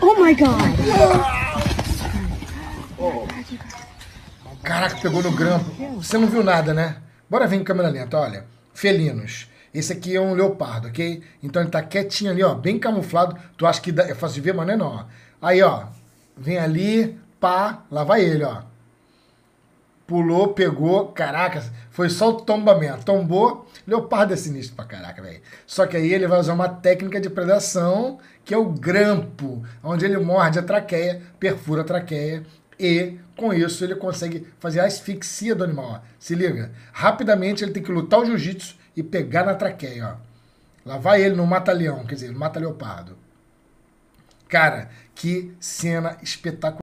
Oh my god! Caraca, pegou no grampo. Você não viu nada, né? Bora ver em câmera lenta, olha. Felinos. Esse aqui é um leopardo, ok? Então ele tá quietinho ali, ó, bem camuflado. Tu acha que é fácil de ver, mas não é não, ó. Aí, ó, vem ali, pá, lá vai ele, ó. Pulou, pegou, caraca, foi só o tombamento. Tombou, leopardo é sinistro pra caraca, velho. Só que aí ele vai usar uma técnica de predação, que é o grampo, onde ele morde a traqueia, perfura a traqueia e com isso ele consegue fazer a asfixia do animal, ó. Se liga, rapidamente ele tem que lutar o jiu-jitsu e pegar na traqueia, ó. Lá vai ele no mata-leão, quer dizer, mata-leopardo. Cara, que cena espetacular.